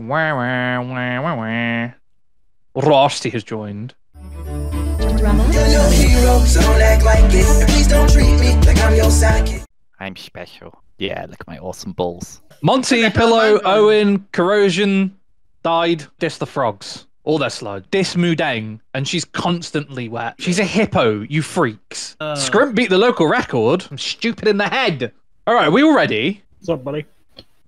Wah, wah, wah, wah, wah. Rusty has joined. Drummer. You're no hero, so don't act like it. And please don't treat me like I'm your sidekick. I'm special. Yeah, look at my awesome balls. Monty, Pillow, Owen, Corrosion died. Diss the frogs. All their slide. Diss Mudang, and she's constantly wet. She's a hippo, you freaks. Uh. Skrimp beat the local record. I'm stupid in the head. All right, we all ready? What's up, buddy?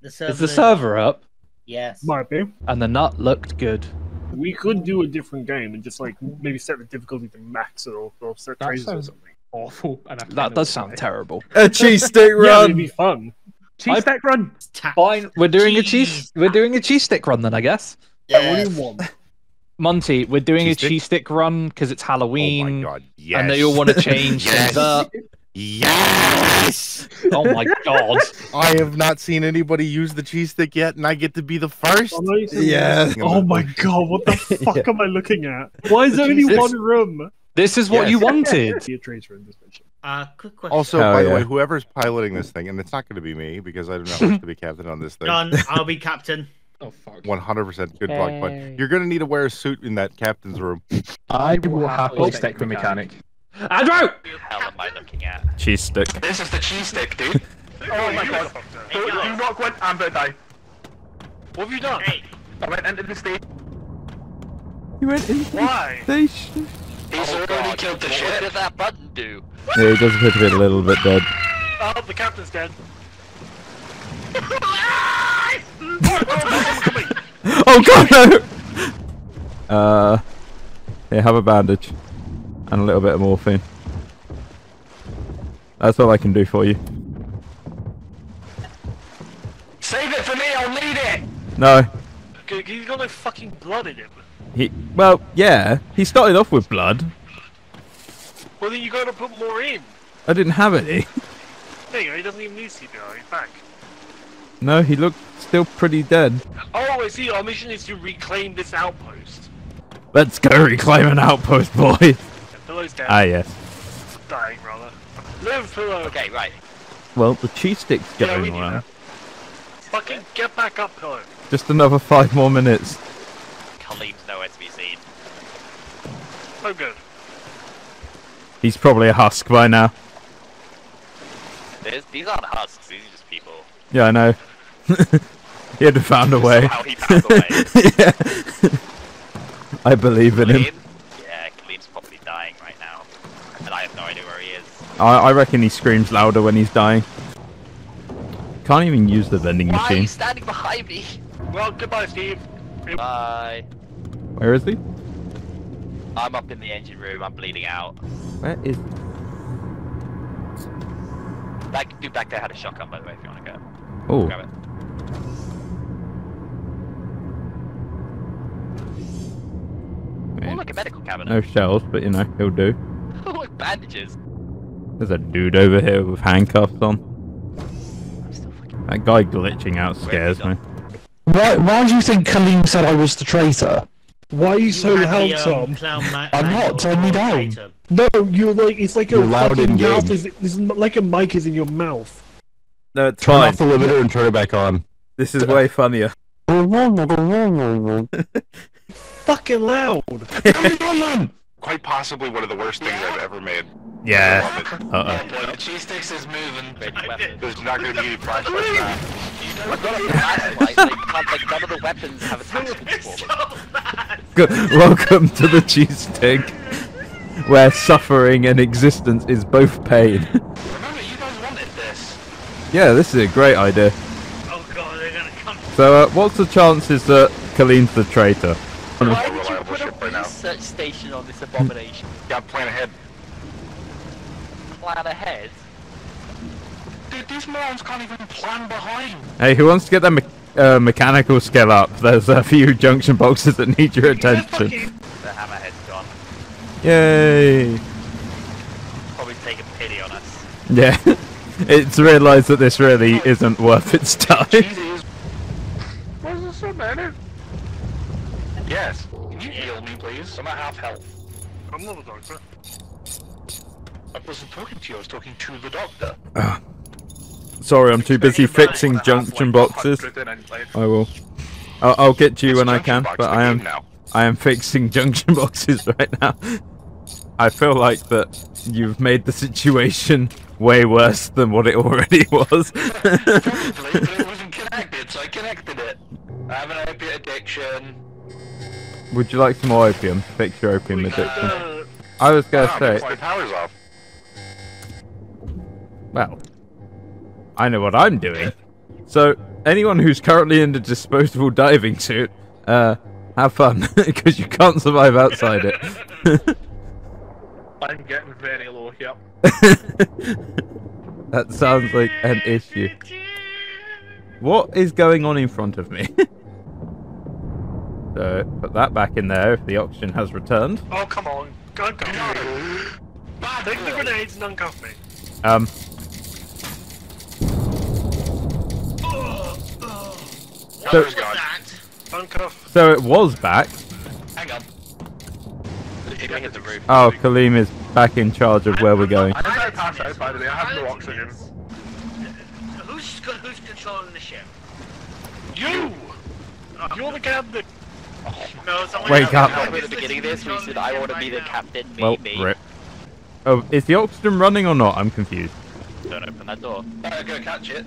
The Is the server up? Yes. Might be. And the nut looked good. We could do a different game and just like maybe set the difficulty to max or, or set That traces or something. Awful. And That does sound terrible. A cheese stick Yeah, it'd be fun. Cheese stack run. Fine, we're doing a cheese. We're doing a cheese stick run then, I guess. Yeah, what do you want? Monty, we're doing Cheese a stick? cheese stick run because it's Oh Halloween, my god. Yes. and they all want to change Yes. things up. Yes. Oh my god! I have not seen anybody use the cheese stick yet, and I get to be the first. Oh, no, Yeah. Oh my god, what the fuck am I looking at? Why is there only Jesus. one room? This is what Yes. you wanted. Be a traitor in this mission. Uh, quick question. Also, Hell by the way, whoever's piloting this thing, and it's not going to be me because I do not wish to be captain on this thing. John, I'll be captain. Oh fuck. One hundred percent good luck, but you're going to need to wear a suit in that captain's room. I will happily stick with mechanic. Andrew, What the hell am I looking at? Cheese stick. This is the cheese stick, dude. Oh my god. Hey, Do John. not go in, I'm gonna die. What have you done? Hey, I went into the station. You went in Why? station. He's Oh, already God. killed the What ship. did that button do? Yeah, he does appear to be a little bit dead. Oh, the captain's dead. Oh god, no! Uh, here, have a bandage. And a little bit of morphine. That's all I can do for you. Save it for me, I'll need it! No, He's got no fucking blood in him. he, well, yeah, he started off with blood. Well, then you gotta put more in. I didn't have any. There you go, he doesn't even need CPR, he's back. No, he looked still pretty dead. Oh, I see, our mission is to reclaim this outpost. Let's go reclaim an outpost, boys. Yeah, Pillow's dead. Ah, yes. Dying, rather. Live, Pillow! Okay, right. Well, the cheese stick's Yeah, we going need around. Fucking get back up, Pillow. Just another five more minutes. Kaleem's nowhere to be seen. Oh, good. He's probably a husk by now. There's, these aren't husks, these are just people. Yeah, I know. he had found a way. Somehow he found a way. yeah. I believe in him. Kaleem? Yeah, Kaleem's probably dying right now. And I have no idea where he is. I, I reckon he screams louder when he's dying. Can't even use the vending Why are machine. you standing behind me? Well, goodbye, Steve. Bye. Where is he? I'm up in the engine room, I'm bleeding out. Where is? That dude back there had a shotgun, by the way, if you want to go. Oh, Grab it. Oh, look, a medical cabinet. no shells, but you know he'll do. Oh, look, bandages. There's a dude over here with handcuffs on. I'm still fucking... That guy glitching out scares me. Why, why do you think Kaleem said I was the traitor? Why are you, you so loud, the, um, Tom? I'm not, manual turn me down. traitor. No, you're like it's like a You're loud fucking in-game. mouth is, is like a mic is in your mouth. No, it's Turn fine. off the limiter and turn it back on. This is way funnier. Fucking loud. Quite possibly one of the worst things I've ever made. Yeah. I love it. Uh Boy, the cheese sticks is moving. Great. There's not gonna be any flashlights now. I've got a flashlight, they like, none of the weapons have attachments for them. oh. Good. Welcome to the cheese stick, where suffering and existence is both pain. Remember, you guys wanted this. yeah, this is a great idea. Oh god, they're gonna come. So, uh, what's the chances that Colleen's the traitor? Why would you put a ship right now. research station on this abomination? Got plan ahead. Plan ahead? Dude, these morons can't even plan behind. Hey, who wants to get their me- uh, mechanical skill up? There's a few junction boxes that need your attention. The hammerhead's gone. Yay! Probably taking pity on us. Yeah, it's realised that this really isn't worth its time. Jesus. Why is this so bad? Yes. Can you heal me, please? I'm at half health. I'm not a doctor. I wasn't talking to you, I was talking to the doctor. Ah. Sorry, I'm too busy fixing junction boxes. I- will. I'll, I'll get to you It's when I can, but I am now. I am fixing junction boxes right now. I feel like that you've made the situation way worse than what it already was. Probably, but it wasn't connected, so I connected it. I have an opiate addiction. Would you like some more opium? to Fix your opium addiction. Uh, I was gonna say, power's off. Well, I know what I'm doing. So, anyone who's currently in the disposable diving suit, uh, have fun, because you can't survive outside it. I'm getting very low here. that sounds like an issue. What is going on in front of me? so, put that back in there if the oxygen has returned. oh, come on. Uncuff me. Take the grenades and uncuff me. Um, So- Power's gone. So it was back. Hang on. It the roof. Oh, Kaleem is back in charge of where we're going. I'm about to pass out, by the way. I have no oxygen. Who's who's controlling the ship? You! Oh. You're the captain. No, oh. someone Wake else. up. At the beginning of this, we said I want to be the captain, me, Well, me. rip. Oh, is the oxygen running or not? I'm confused. Don't open that door. Go catch it.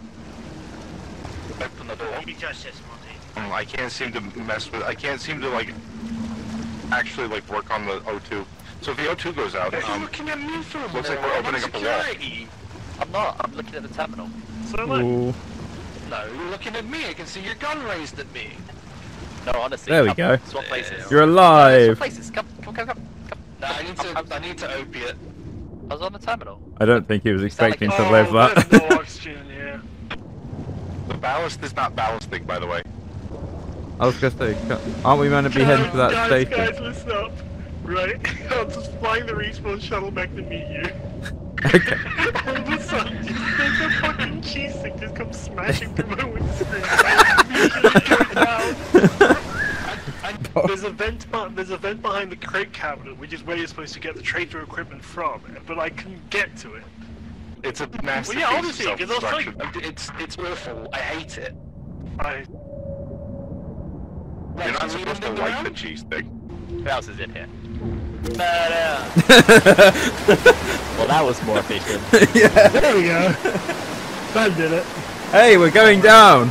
Open the door. You touch this, Monty. I can't seem to mess with. I can't seem to like actually like work on the O2. So if the O2 goes out, um, looking at me for looks like we're opening up a wall. I'm not. I'm looking at the terminal. So am I. Ooh. No, you're looking at me. I can see your gun raised at me. No, honestly. There we come, go. Swap places. You're Swap alive. places. Come, come, come, come. come. No, I need I'm- I'm- to. I need to opiate. I was on the terminal. I don't think he was sound like- expecting to Oh, live that. no oxygen here. The ballast is not ballasting, by the way. I was gonna say, aren't we meant to be heading to that guys, station? Guys, listen up. Right? I'm just flying the respawn shuttle back to meet you. Okay. All of a sudden, just there's a fucking cheese stick just comes smashing through my windscreen. There's a vent. There's a vent behind the crate cabinet, which is where you're supposed to get the trader equipment from. But I couldn't get to it. It's a massive Well, yeah, piece obviously, of 'cause I was self-destruction. It's it's awful. I hate it. I. You're not supposed to like the cheese thing. Who else is in here? Well, that was more efficient. yeah. There we go. That did it. Hey, we're going down.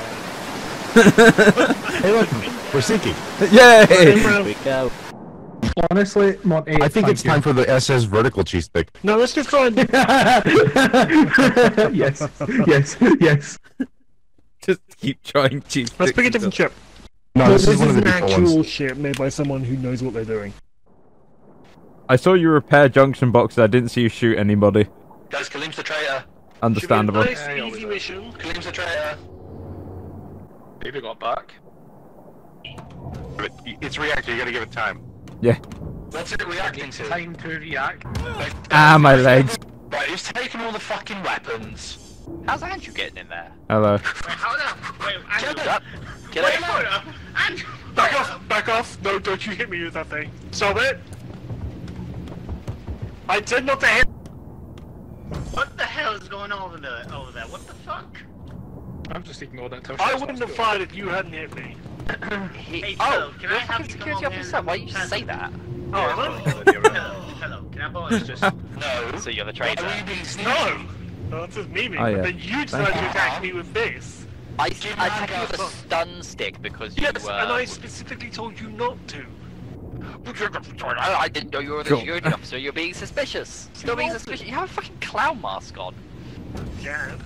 Hey, look, we're sinking. Yay! we go. Honestly, Monty, I think thank it's time for the SS vertical cheese stick. No, let's just try and. yes, yes, yes. Just keep trying cheese. Let's pick a different chip. No, this, is one of the an actual ones. ship made by someone who knows what they're doing. I saw you repair junction boxes. I didn't see you shoot anybody. Guys, Kalim's the traitor. Understandable. Should be a nice, easy mission. Kalim's the traitor. Baby got back. It's reactor. You gotta give it time. Yeah. What's it reacting to? Time to react. Ah, my legs. Right, who's taking all the fucking weapons? How's Andrew getting in there? Hello. Wait, hold up. Wait, Andrew. Get up. Get Wait, up. hold up. Andrew. Back off! Back off! No, don't you hit me with that thing. Stop it! I said not to hit. What the hell is going on over there? Over there? What the fuck? I'm just ignoring that. I wouldn't have fired if you hadn't hit me. Hey, Oh, can you're I a have fucking security officer. here Why and you say that? Oh, hello, hello, hello. Can I borrow It's just No. So you're the Are traitor. you being sneaky? No! No, that's just me, Oh, yeah. but then you decided to attack me with this. I, Give I attacked you with a stun stick because you Yes, were. and I uh, specifically told you not to. I, I didn't know you were the Cool. security officer. You're being suspicious. Still being suspicious. You have a fucking clown mask on. Gad.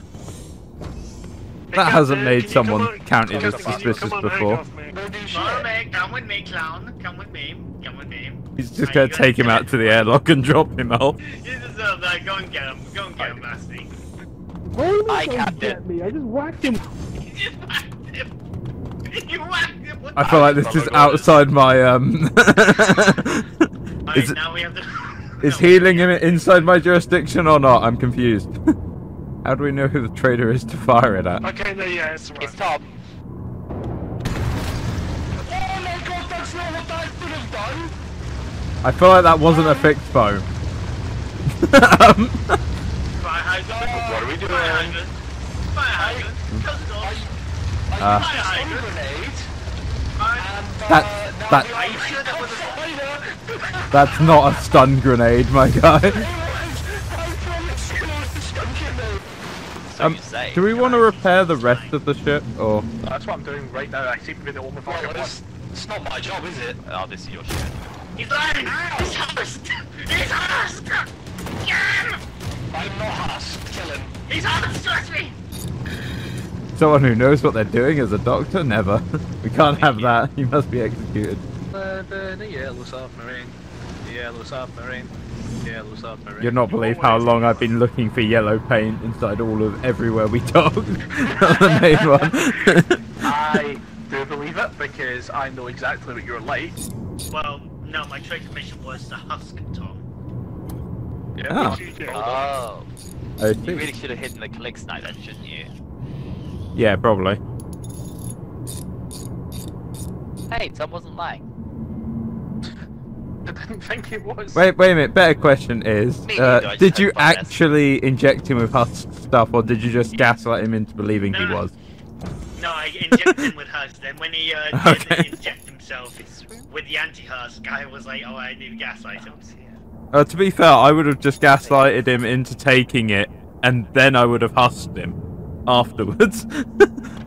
That hasn't made someone counted as suspicious before. No do Follow shit. me, come with me, clown. Come with me. Come with me. He's just gonna you take him out to the airlock and drop him off. You deserve that. Go and get him. Go and get him, Basti. I captain. me. I just whacked him. You just whacked him. You whacked him. What I feel like this is outside my um. Alright, is, now we have to. is healing him inside my jurisdiction or not? I'm confused. How do we know who the traitor is to fire it at? Okay, no, yeah, it's right. It's Tom. Oh my god, that's not what I should have done. I feel like that wasn't a fixed phone. um, Fire hydrant. What are we doing? Fire hydrant. Fire hydrant. Close the door. uh, Fire hydrant. Grenade. That that Are you that was a spider? that's not a stun grenade, my guy. Um, you say. do we want to repair the rest of the ship, or That's what I'm doing right now. I seem to be the only fucking one. It's not my job, is it? Oh, this is your shit. He's lying! He's housed! He's housed! Get him! I'm not Haas. Kill him. He's housed! Trust me! someone who knows what they're doing as a doctor? Never. we can't have that. He must be executed. The yellow submarine. The yellow submarine. The yellow submarine. You'll not believe how long I've been looking for yellow paint inside all of everywhere we dock. on the main one. I do believe it because I know exactly what you're like. Well, no, my trade mission was to husk Tom. Yeah. Oh. Oh. I You see. really should have hidden the click snipe then, shouldn't you? Yeah, probably. Hey, Tom wasn't lying. I didn't think it was. Wait, wait a minute. Better question is, Me neither, I uh, did you actually inject him with husk stuff, or did you just gaslight him into believing he was? No, I injected him with husk. Then when he uh, Okay. did inject himself with the anti-husk, I was like, oh, I need gaslight him. Uh, to be fair, I would have just gaslighted him into taking it, and then I would have husked him afterwards.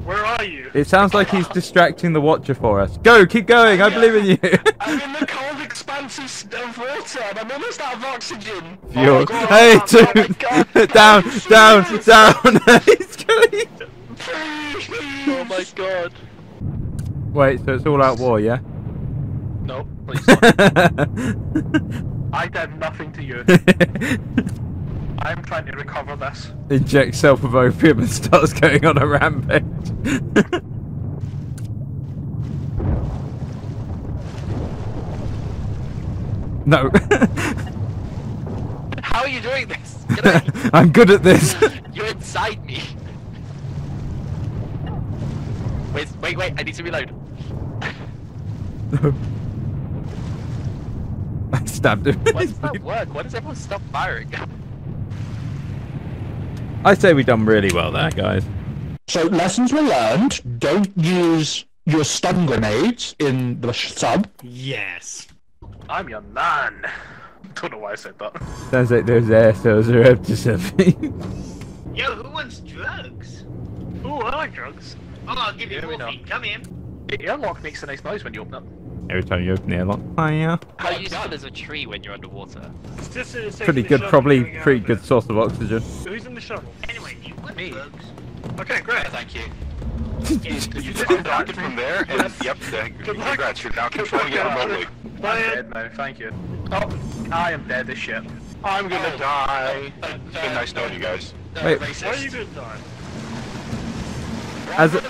Help me! Where are you? it sounds like he's distracting the Watcher for us. Go, keep going. I believe in you. I'm in the cold expanses of water and I'm almost out of oxygen. You're- Oh God, hey, oh dude, God. down, down, down. He's killing. Oh my god. Wait, so it's all out war, yeah? No, please. I did nothing to you. I'm trying to recover this. Inject self with opium and starts going on a rampage. no. How are you doing this? I'm good at this. You're inside me. Wait, wait, wait, I need to reload. I stabbed him. Why does that work? Why does everyone stop firing? I say we done really well there, guys. So lessons were learned. Don't use your stun grenades in the sub. Yes. I'm your man. Don't know why I said that. Sounds like those air cells are up to something. Yo, who wants drugs? Ooh, I like drugs. Oh, I'll give you Yeah, we morphine. Come in. The airlock makes a nice noise when you open it. Every time you open the airlock. Hiya. Oh, How useful is a tree when you're underwater? It's just in a second Pretty good, probably pretty good source of oxygen. Who's in the shuttle? Anyway, you want Me. drugs? Okay, great. Thank you. You You did took it, from there, and yep, then congrats, you're now controlling it remotely. I'm dead now, thank you. Oh, I am dead as shit. I'm gonna oh. die. It's been nice knowing you guys. Wait, Why are you gonna die? as a,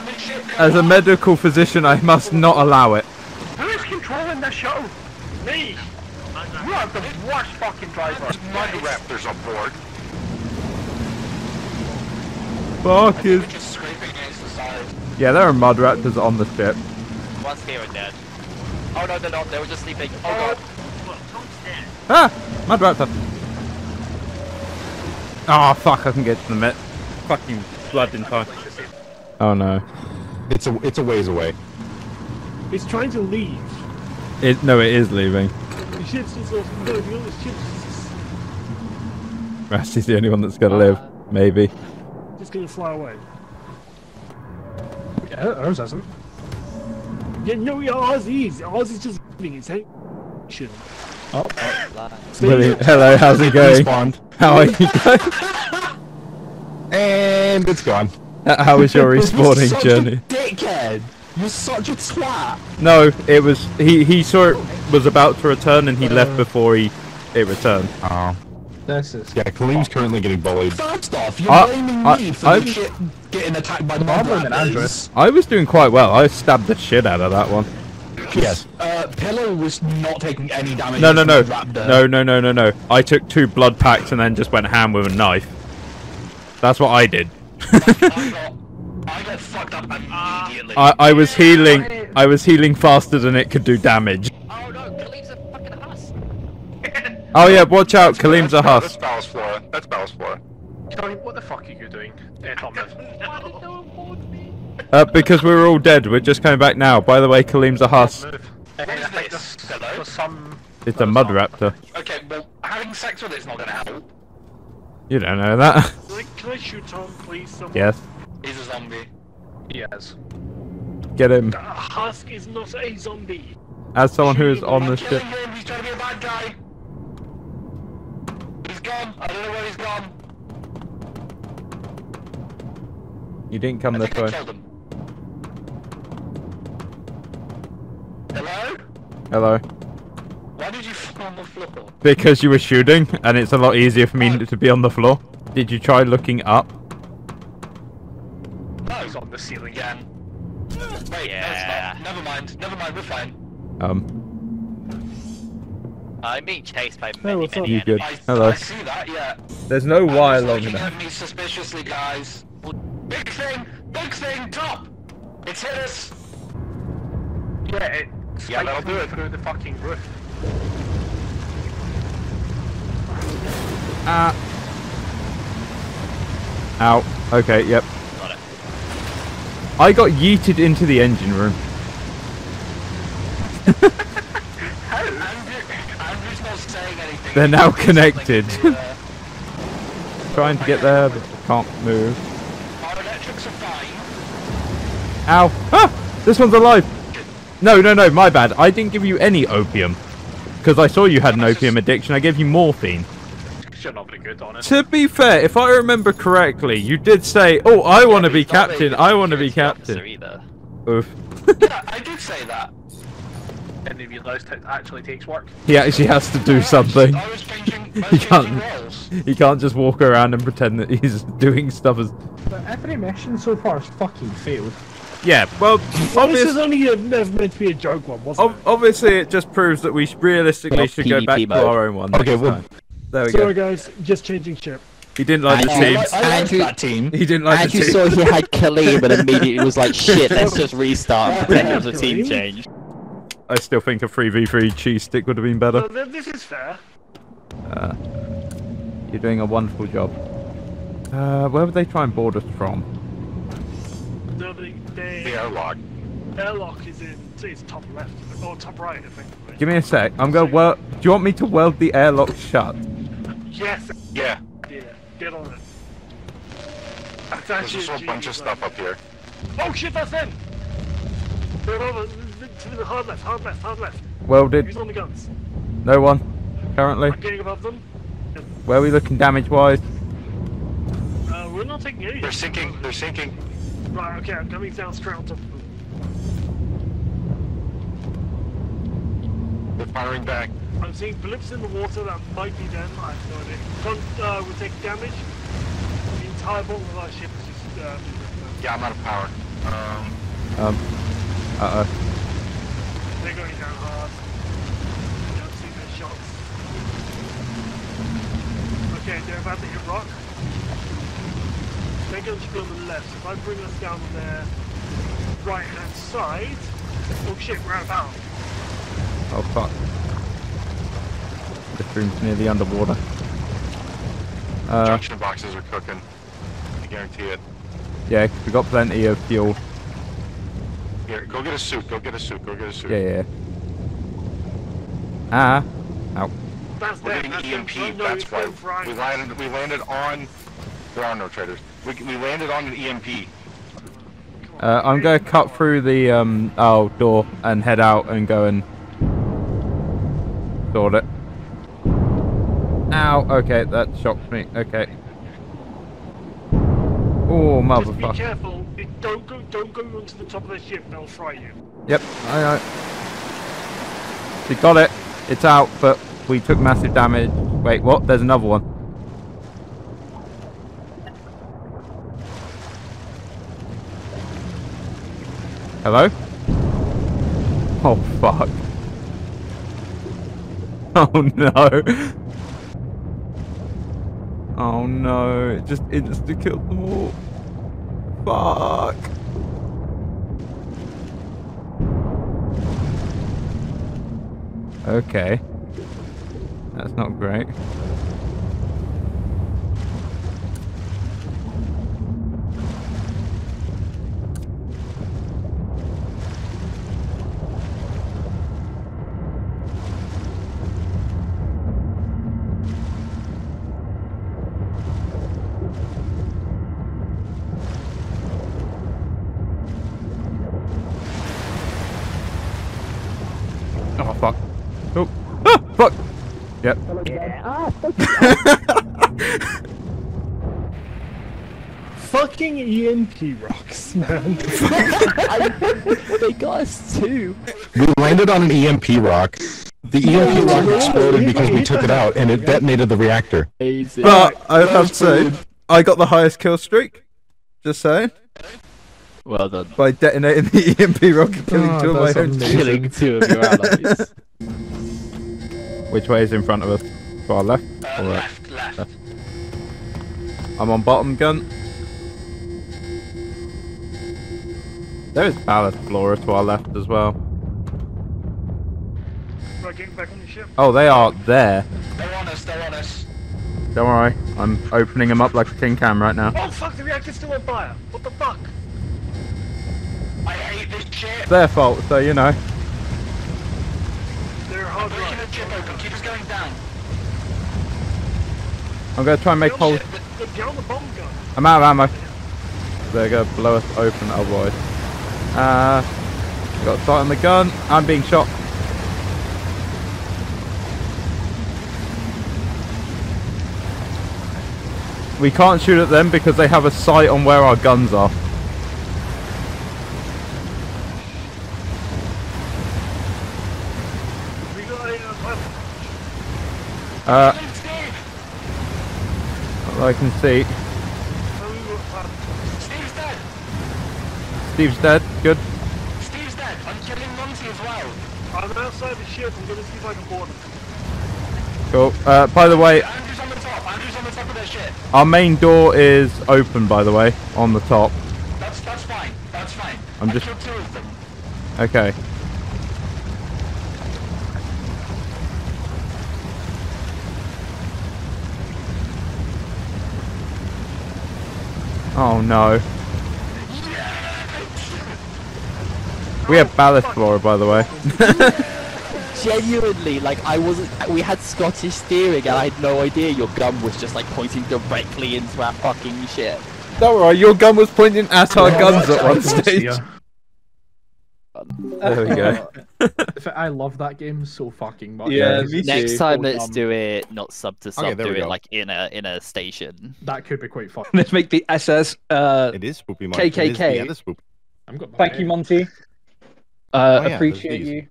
as a medical physician, I must not allow it. Who is controlling? Me! You are the worst fucking driver. Mud raptors aboard. Fuck is. Just scraping against the side. Yeah, there are mud raptors on the ship. One's here and dead. Oh no, they're not. They were just sleeping. Oh god. Well, Tom's dead. Ah! Mud raptor. Oh fuck! I can get to the met. Fucking blood in time. Oh no. It's a it's a ways away. He's trying to leave. It no, it is leaving. The ship's just off. No, the other ship's just, Rasty's the only one that's gonna live. Maybe. just gonna fly away. Yeah, ours hasn't. Yeah, no, yeah, ours is. Ours is just leaving its action. Oh, oh William, hello, how's it going? Respawned. How are you going? And it's gone. How was your respawning such journey? A dickhead! You're such a twat! No, it was he. He saw it was about to return, and he left before he it returned. Oh. This is. Yeah, Kalim's currently getting bullied. First off, you're I- blaming I- me for I'm- shit getting attacked by the I'm mob blaming raptors. Andres. I was doing quite well. I stabbed the shit out of that one. Yes. Uh, Pillow was not taking any damage. No, no, no, against the no, no, no, no, no. I took two blood packs and then just went ham with a knife. That's what I did. I got, I got fucked up immediately. I, I was healing. I was healing faster than it could do damage. Oh no, Khalif's a fucking husk. Oh yeah, watch out, Kalim's a That's husk. Ballast Flora. That's Ballast Flora. Tony, what the fuck are you doing? Tom, No. Uh, because we were all dead, we're just coming back now. By the way, Kaleem's a huss. What is this? Hello? For some. It's a mud raptor. Okay, well, having sex with it's not gonna help. You don't know that. Can I, can I shoot Tom, please? Someone? yes. He's a zombie. Yes. Get him. A husk is not a zombie. As someone who is on I'm the ship. him, he's trying to be a bad guy. He's gone. I don't know where he's gone. You didn't come I this way. Hello? Hello. Why did you fall on the floor? Because you were shooting, and it's a lot easier for me oh. to be on the floor. Did you try looking up? No, he's on the ceiling again. Wait, Yeah. no, it's not. Never mind. Never mind. We're fine. Um, I'm being chased by Hey, many, what's up? many you good. I, Hello. I see that. Yeah. There's no wire long looking enough. at me suspiciously, guys. Big thing. Big thing. Top. It's hit us. Yeah, it Yeah, that'll do it. through the fucking roof. Ah. Ow. Okay, yep. Got it. I got yeeted into the engine room. Andrew, Andrew's not saying anything. They're He's now just connected. like, uh, Trying to get there, but can't move. Our electrics are fine. Ow. Ah! This one's alive! No, no, no, my bad. I didn't give you any opium. Because I saw you had an opium addiction. I gave you morphine. You're not very good, honest. To be fair, if I remember correctly, you did say, oh, I want to be he's not very captain. I want to be captain. Either. Oof. Yeah, I did say that. And they realised it actually takes work. He actually has to do I something. I was changing, I He was changing can't. He can't just walk around and pretend that he's doing stuff as. But every mission so far has fucking failed. Yeah, well, Well, this is only a, never meant to be a joke one, wasn't ob- obviously it just proves that we realistically should go back PvP to our own one. Okay, next well- There we go. Sorry, guys, just changing ship. He didn't like the Andrew- teams. I like Andrew- that team. He didn't like and the you teams. saw he had Khalid and immediately was like, shit, let's just restart and pretend it was a team change. I still think a 3v3 cheese stick would have been better. So th- this is fair. Uh, you're doing a wonderful job. Uh, where would they try and board us from? The, the, the The airlock. airlock is in it's top left or top right, I think. Give me a sec. I'm going to weld. Do you want me to weld the airlock shut? Yes. Yeah. Yeah. Get on it. That's There's actually just a bunch of stuff up here. Oh shit! That's them. They're over to the hard left, hard left, hard left. Welded. Who's on the guns? No one. Currently. I'm getting above them. Where are we looking damage wise? Uh, we're not taking any. They're sinking. They're sinking. Right. Okay. I'm coming down straight on top of them. They're firing back. I'm seeing blips in the water that might be them. I have no idea. Con- uh, we're taking damage. The entire bottom of our ship is just. Uh, Yeah, I'm out of power. Um, Um. Uh oh. They're going down hard. I don't see their shots. Okay, they're about to hit rock. They're going to be on the left. If I bring us down on their right hand side. Oh shit, we're out of power. Oh fuck. This room's nearly underwater. Uh, junction boxes are cooking. I guarantee it. yeah, we got plenty of fuel. Here, go get a suit. Go get a suit. Go get a suit. Yeah, yeah. Ah. Ow. That's We're getting That's them. EMP. No, That's why them we landed. We landed on. There are no traders. We, we landed on an EMP. Uh, I'm going to cut through the um oh door and head out and go and sort it. Ow. Okay, that shocked me. Okay. Oh Just be motherfucker. careful. Don't go. Don't go onto the top of the ship. They'll fry you. Yep. We got it. It's out, but we took massive damage. Wait, what? There's another one. Hello? Oh fuck. Oh no. Oh no, it just insta killed them all. Fuck. Okay. That's not great. EMP rocks, man. they got us too. We landed on an EMP rock. The EMP rock exploded because we took it out, and it detonated the reactor. But I have to say, I got the highest kill streak. Just saying. Well done. By detonating the EMP rocket, killing Oh, two of my own. Killing two of your allies. Which way is in front of us? To our left? or right? Left, left. I'm on bottom gun. There is ballast flora to our left as well. Right, getting back on the ship. Oh, they are there. They're on us, they're on us. Don't worry, I'm opening them up like a tin can right now. Oh fuck, the reactor's still on fire. What the fuck? I hate this shit. It's their fault, so you know. They're hard Breaking the chip open, keep us going down. I'm gonna try and make holes. Get on the bomb gun. I'm out of ammo. They're gonna blow us open otherwise. Uh, got a sight on the gun. I'm being shot. We can't shoot at them because they have a sight on where our guns are. Uh, I can see. Oh, we got, uh, Steve's dead. Steve's dead. Good. Steve's dead. I'm killing Monty as well. I'm outside the ship. I'm gonna see if I can board them. Cool. Uh, by the way, Andrew's on the top. Andrew's on the top of their ship. our main door is open. By the way, on the top. That's that's fine. That's fine. I'm I just- killed two of them. Okay. Oh no. We have ballast flora, by the way. Genuinely, like I wasn't. We had Scottish steering, and I had no idea your gun was just like pointing directly into our fucking ship. Don't worry, your gun was pointing at our guns at one stage. There we go. I love that game so fucking much. Yeah, me so Next time, let's dumb. do it not sub to sub. Okay, do it go. like in a in a station. That could be quite fun. Let's make the SS uh, It is spoopy, Mike. It is the KKK. other spoop. I'm got Thank you, Monty. Uh, Oh, yeah, appreciate you.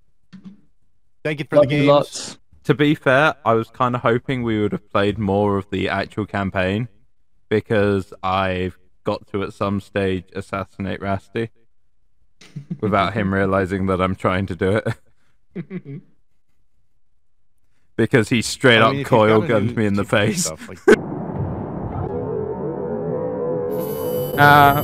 Thank you for Love the you games. lots. To be fair, I was kind of hoping we would have played more of the actual campaign because I've got to at some stage assassinate Rasty without him realizing that I'm trying to do it. because he straight I up mean, if you've coil got gunned me in the face. stuff, like- Uh,